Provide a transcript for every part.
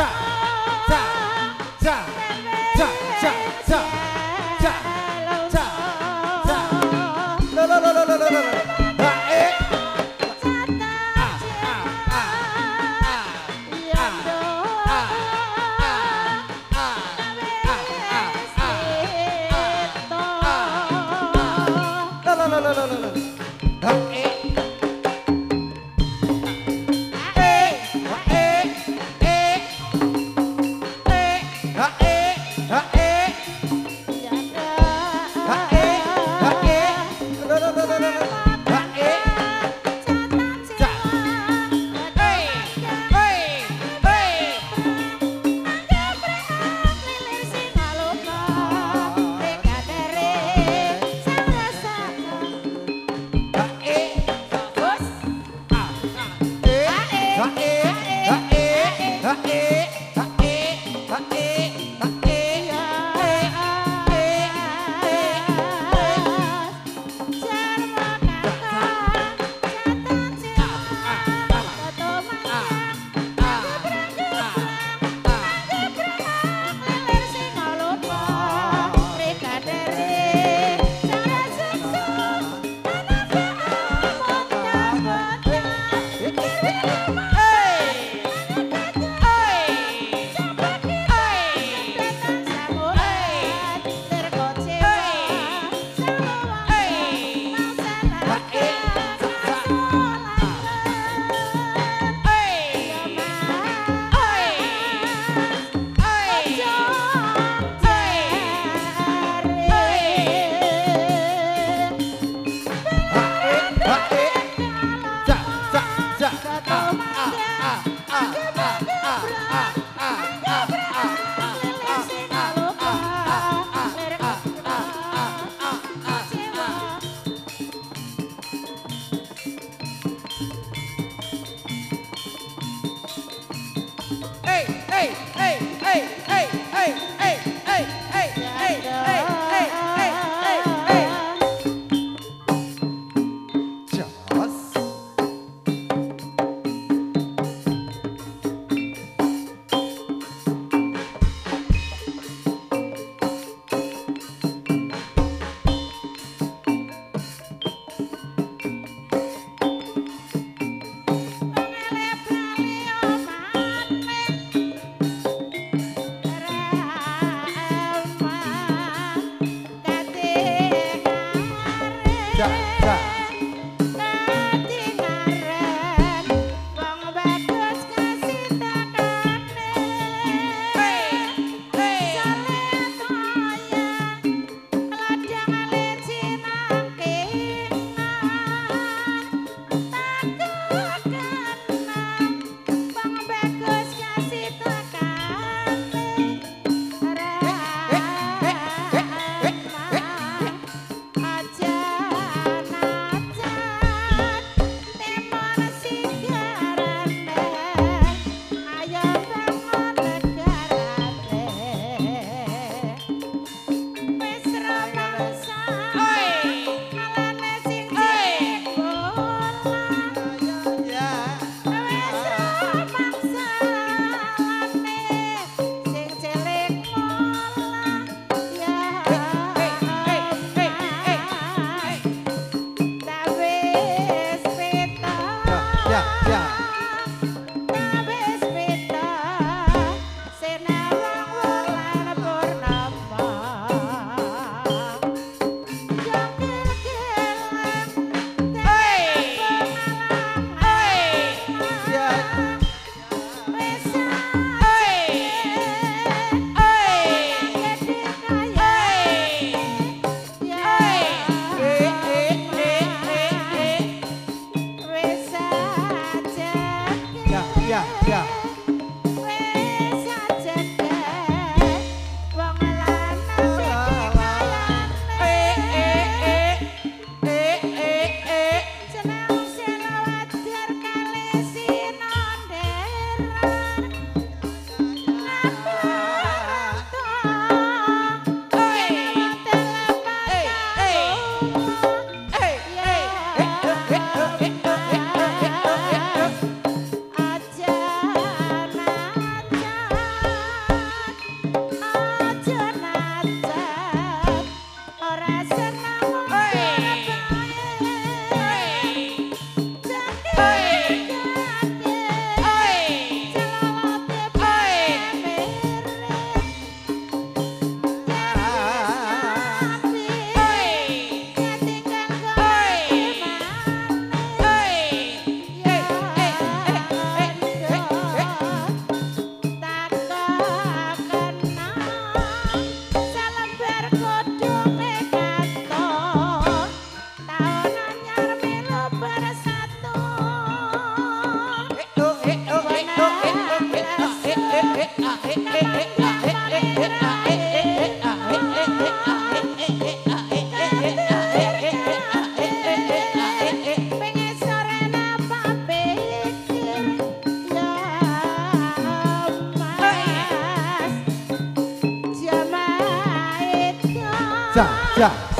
top.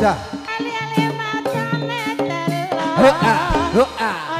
bocah Ali-ali macane telo ho ha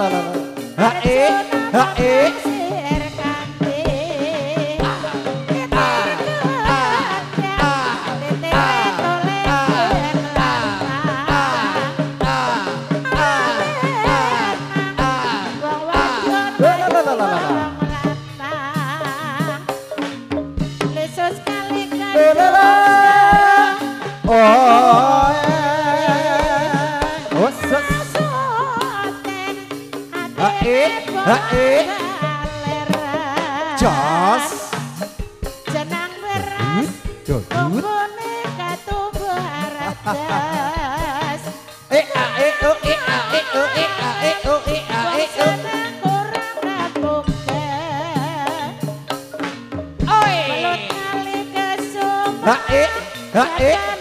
la la la. Ha eh, ha eh. hae hae jos. Jenang weras tumbune katumbuh aras e a e o e a e o e a e o e a e o Hae hae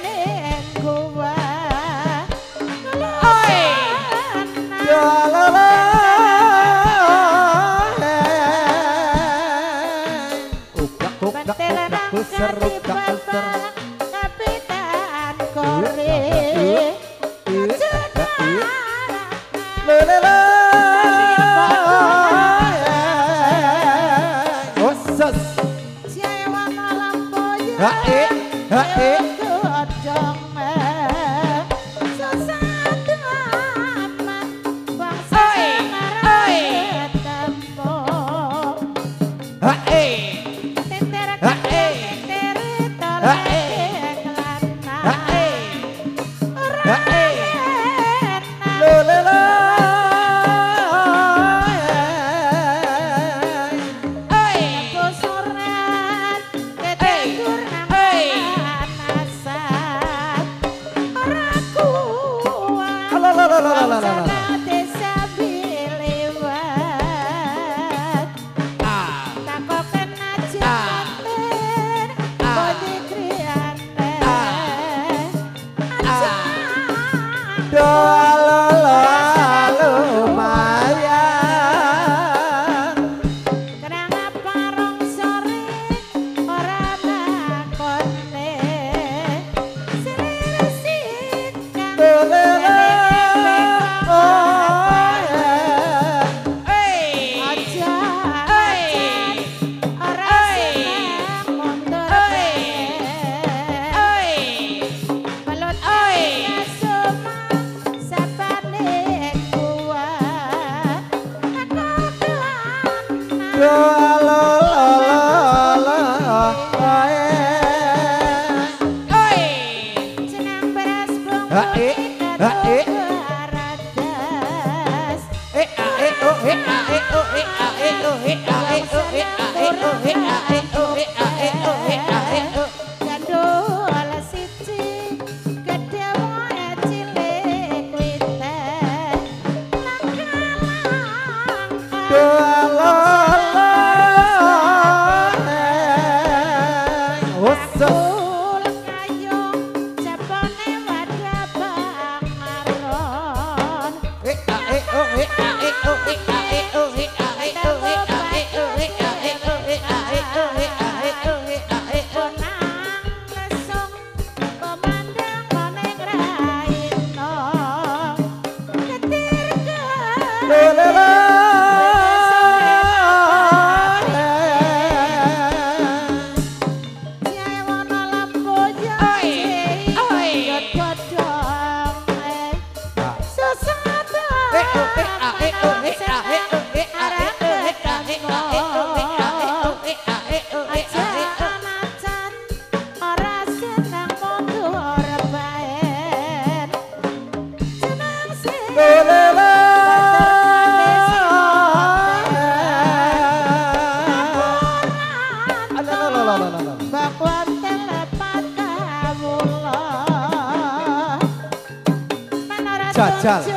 来来来来来。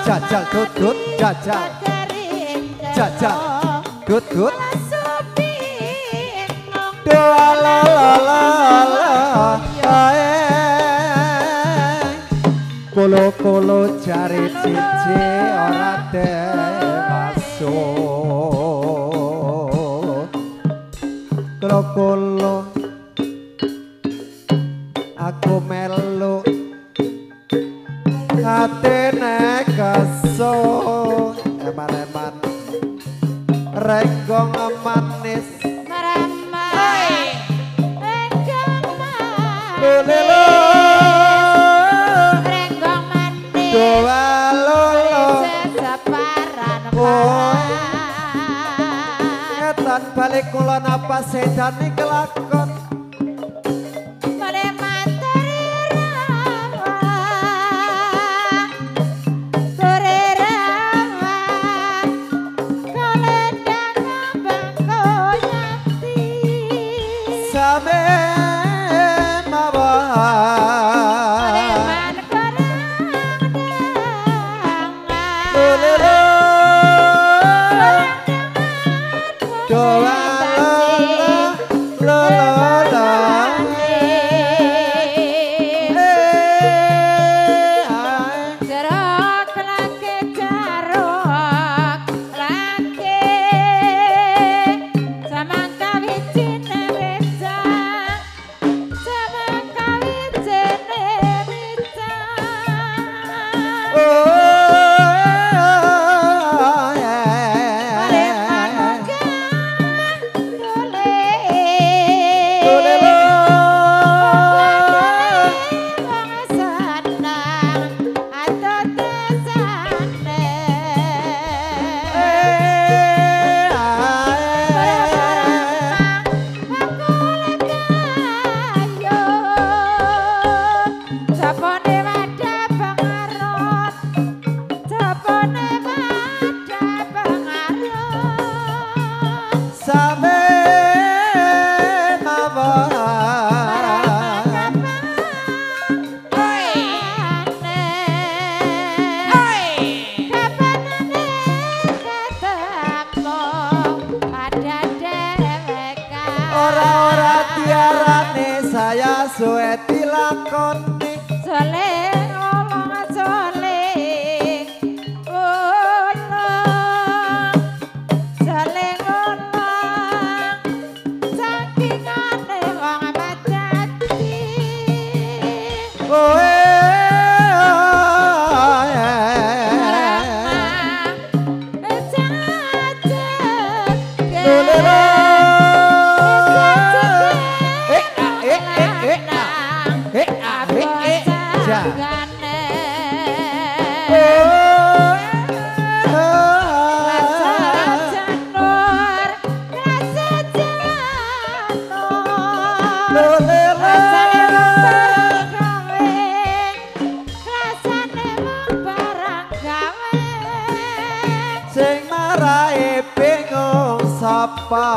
jajal dut dut jajal. Jajal dut dut doa la la la la ae kolo kolo cari cici ora te masuk kolo kolo gong manis meremeh renggong manis renggong manis doa lolo oh, sesaparan mas ngetan balik kulon apa sedani kelak sing marae bingung sapa.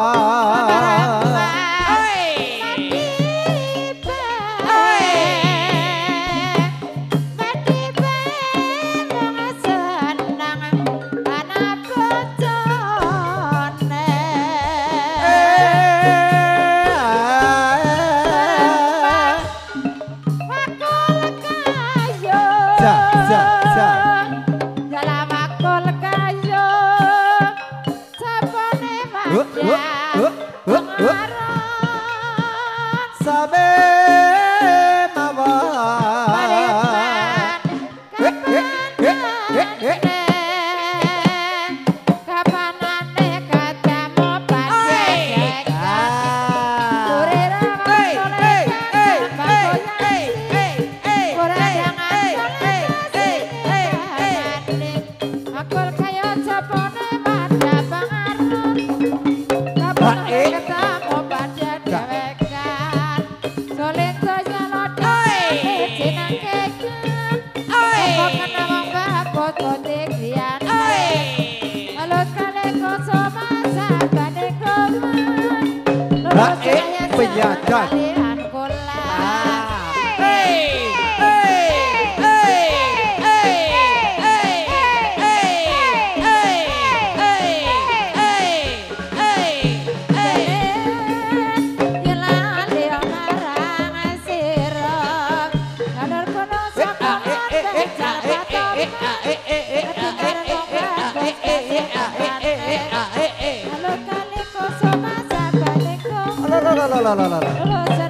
penyadap. Yeah. 来来来来来来！